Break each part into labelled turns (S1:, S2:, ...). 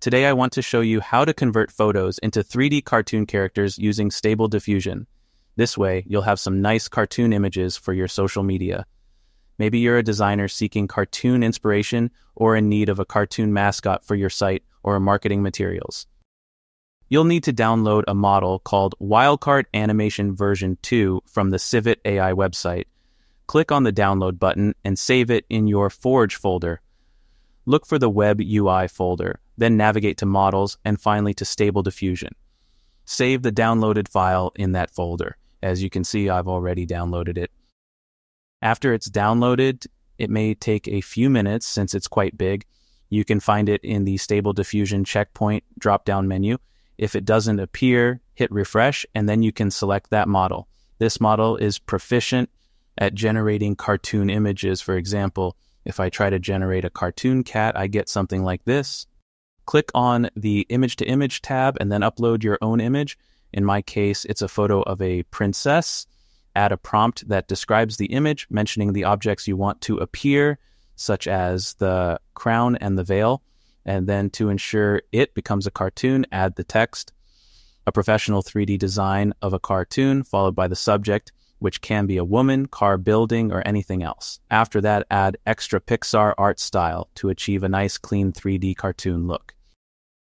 S1: Today I want to show you how to convert photos into 3D cartoon characters using Stable Diffusion. This way, you'll have some nice cartoon images for your social media. Maybe you're a designer seeking cartoon inspiration or in need of a cartoon mascot for your site or marketing materials. You'll need to download a model called Wildcard Animation Version 2 from the Civitai website. Click on the download button and save it in your Forge folder. Look for the Web UI folder then navigate to Models, and finally to Stable Diffusion. Save the downloaded file in that folder. As you can see, I've already downloaded it. After it's downloaded, it may take a few minutes since it's quite big. You can find it in the Stable Diffusion checkpoint drop down menu. If it doesn't appear, hit refresh, and then you can select that model. This model is proficient at generating cartoon images. For example, if I try to generate a cartoon cat, I get something like this click on the image to image tab and then upload your own image. In my case, it's a photo of a princess. Add a prompt that describes the image, mentioning the objects you want to appear, such as the crown and the veil. And then to ensure it becomes a cartoon, add the text, a professional 3D design of a cartoon, followed by the subject, which can be a woman, car building, or anything else. After that, add extra Pixar art style to achieve a nice, clean 3D cartoon look.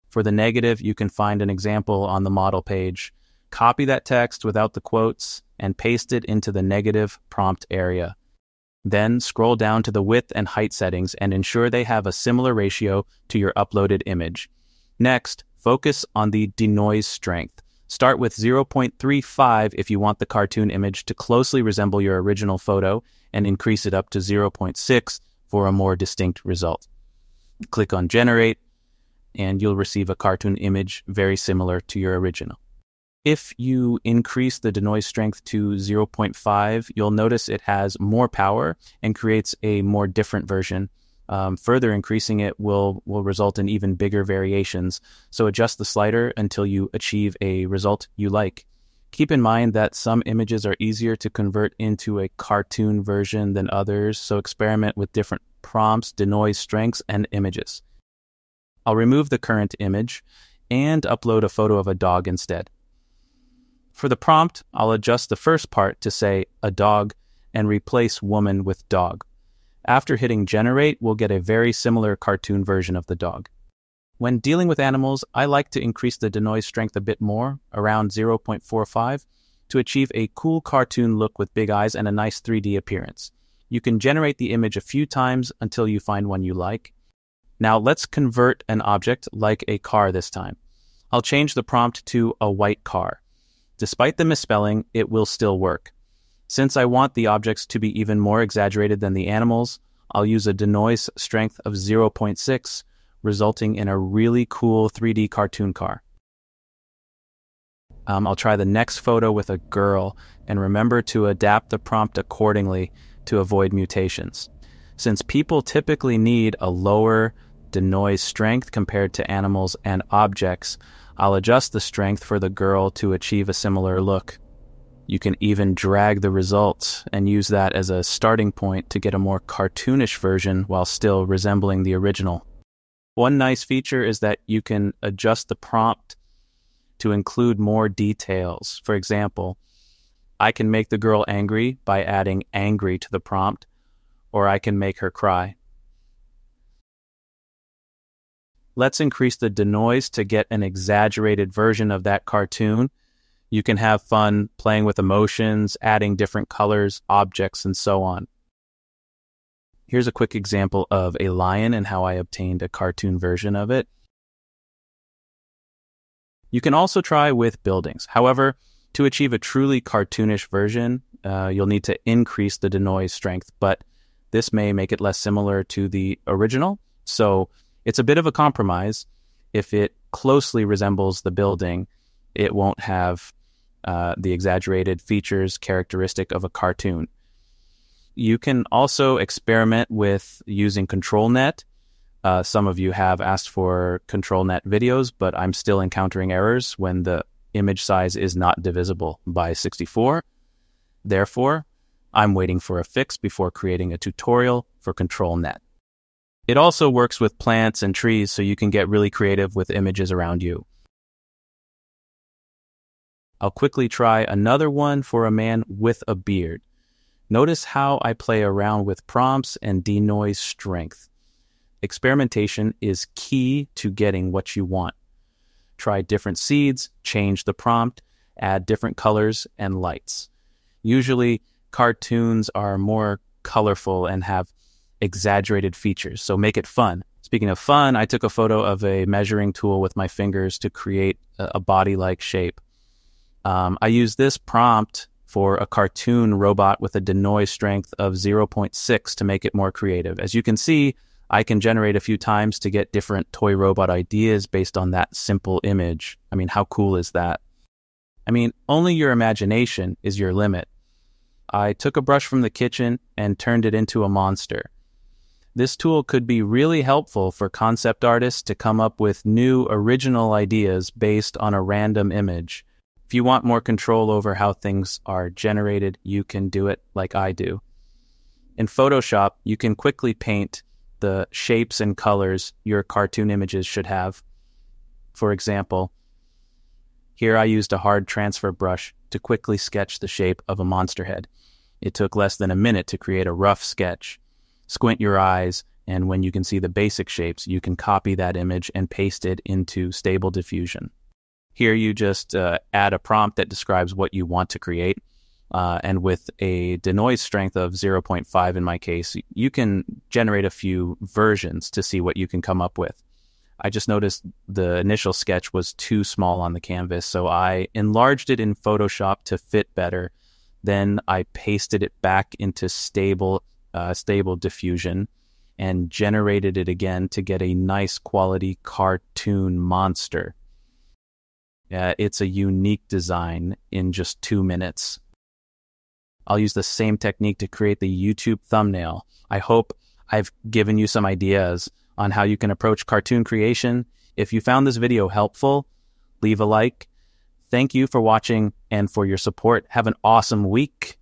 S1: For the negative, you can find an example on the model page. Copy that text without the quotes and paste it into the negative prompt area. Then scroll down to the width and height settings and ensure they have a similar ratio to your uploaded image. Next, focus on the denoise strength. Start with 0.35 if you want the cartoon image to closely resemble your original photo and increase it up to 0.6 for a more distinct result. Click on Generate and you'll receive a cartoon image very similar to your original. If you increase the denoise strength to 0.5, you'll notice it has more power and creates a more different version. Um, further increasing it will, will result in even bigger variations. So adjust the slider until you achieve a result you like. Keep in mind that some images are easier to convert into a cartoon version than others, so experiment with different prompts, denoise strengths, and images. I'll remove the current image and upload a photo of a dog instead. For the prompt, I'll adjust the first part to say a dog and replace woman with dog. After hitting generate, we'll get a very similar cartoon version of the dog. When dealing with animals, I like to increase the denoise strength a bit more, around 0.45, to achieve a cool cartoon look with big eyes and a nice 3D appearance. You can generate the image a few times until you find one you like. Now let's convert an object like a car this time. I'll change the prompt to a white car. Despite the misspelling, it will still work. Since I want the objects to be even more exaggerated than the animals, I'll use a denoise strength of 0.6, resulting in a really cool 3D cartoon car. Um, I'll try the next photo with a girl and remember to adapt the prompt accordingly to avoid mutations. Since people typically need a lower denoise strength compared to animals and objects, I'll adjust the strength for the girl to achieve a similar look. You can even drag the results and use that as a starting point to get a more cartoonish version while still resembling the original. One nice feature is that you can adjust the prompt to include more details. For example, I can make the girl angry by adding angry to the prompt, or I can make her cry. Let's increase the denoise to get an exaggerated version of that cartoon. You can have fun playing with emotions, adding different colors, objects, and so on. Here's a quick example of a lion and how I obtained a cartoon version of it. You can also try with buildings. However, to achieve a truly cartoonish version, uh, you'll need to increase the denoise strength, but this may make it less similar to the original. So it's a bit of a compromise. If it closely resembles the building, it won't have uh, the exaggerated features characteristic of a cartoon. You can also experiment with using ControlNet. Uh, some of you have asked for ControlNet videos, but I'm still encountering errors when the image size is not divisible by 64. Therefore, I'm waiting for a fix before creating a tutorial for ControlNet. It also works with plants and trees, so you can get really creative with images around you. I'll quickly try another one for a man with a beard. Notice how I play around with prompts and denoise strength. Experimentation is key to getting what you want. Try different seeds, change the prompt, add different colors and lights. Usually, cartoons are more colorful and have exaggerated features, so make it fun. Speaking of fun, I took a photo of a measuring tool with my fingers to create a body like shape. Um, I use this prompt for a cartoon robot with a denoise strength of 0.6 to make it more creative. As you can see, I can generate a few times to get different toy robot ideas based on that simple image. I mean, how cool is that? I mean, only your imagination is your limit. I took a brush from the kitchen and turned it into a monster. This tool could be really helpful for concept artists to come up with new original ideas based on a random image. If you want more control over how things are generated, you can do it like I do. In Photoshop, you can quickly paint the shapes and colors your cartoon images should have. For example, here I used a hard transfer brush to quickly sketch the shape of a monster head. It took less than a minute to create a rough sketch. Squint your eyes, and when you can see the basic shapes, you can copy that image and paste it into Stable Diffusion. Here you just uh, add a prompt that describes what you want to create. Uh, and with a denoise strength of 0.5 in my case, you can generate a few versions to see what you can come up with. I just noticed the initial sketch was too small on the canvas, so I enlarged it in Photoshop to fit better. Then I pasted it back into stable, uh, stable diffusion and generated it again to get a nice quality cartoon monster. Uh, it's a unique design in just two minutes. I'll use the same technique to create the YouTube thumbnail. I hope I've given you some ideas on how you can approach cartoon creation. If you found this video helpful, leave a like. Thank you for watching and for your support. Have an awesome week.